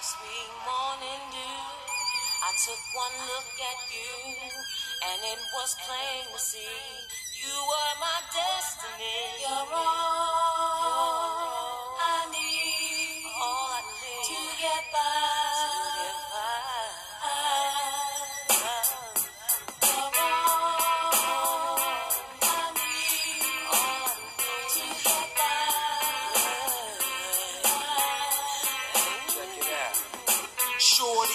like sweet morning dew. I took one look at you, and it was plain to see you were my destiny. You're all I need, all I need to get by.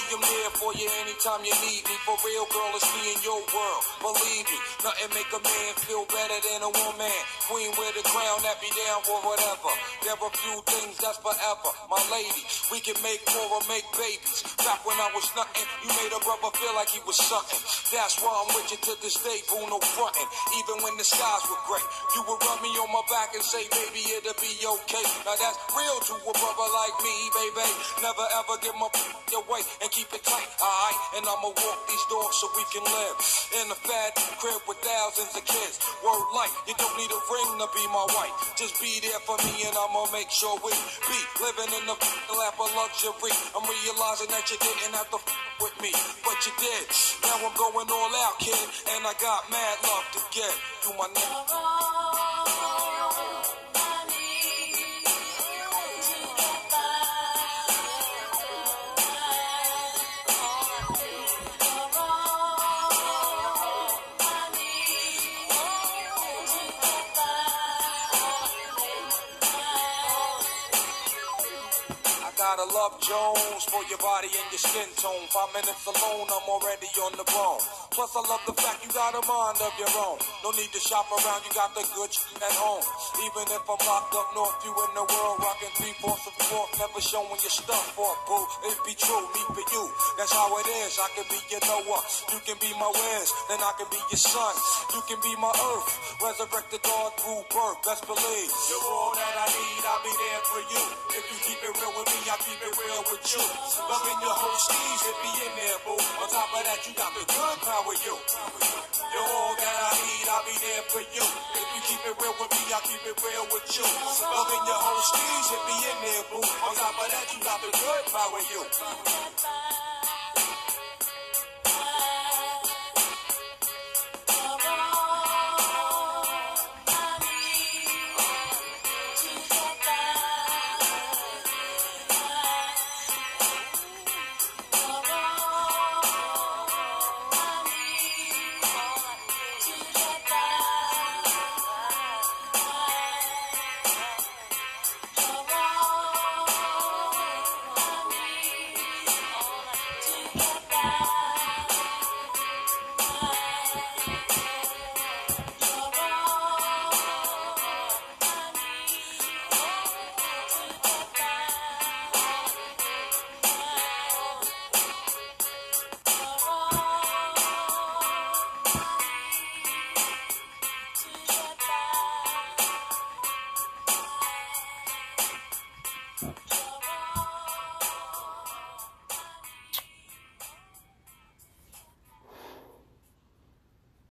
I'm there for you anytime you need me. For real, girl, it's me in your world. Believe me, nothing make a man feel better than a woman. Queen with a crown that be down for whatever. There are few things that's forever. My lady, we can make more or make babies. Back when I was nothing, you made a brother feel like he was something. That's why I'm with you to this day, boo, no frontin'. Even when the skies were gray, you would rub me on my back and say, baby, it'll be okay. Now that's real to a brother like me, baby. Never ever give my away and keep it tight, alright? And I'ma walk these dogs so we can live in a fat crib with thousands of kids. Word life, you don't need a ring to be my wife. Just be there for me and I'ma make sure we be living in the lap of luxury. I'm realizing that you didn't have to with me, but you did. Now I'm going all out, kid, and I got mad love to give. You my nigga. Love Jones for your body and your skin tone. Five minutes alone, I'm already on the bone. Plus, I love the fact you got a mind of your own. No need to shop around, you got the good shit at home. Even if I'm locked up north, you in the world rocking three fourths of fourth, never showing your stuff off, boo. It be true, me for you. That's how it is. I can be your Noah, you can be my Wiz, then I can be your son. You can be my earth, resurrected all through birth. Best believe you're all that I need. I'll be there for you. If you keep it real with me, I'll keep it with you. Loving your whole steez, it be in there, boo. On top of that, you got the good power, you. You're all that I need. I'll be there for you. If you keep it real with me, I'll keep it real with you. Loving your whole steez, it be in there, boo. On top of that, you got the good power, you. Yeah.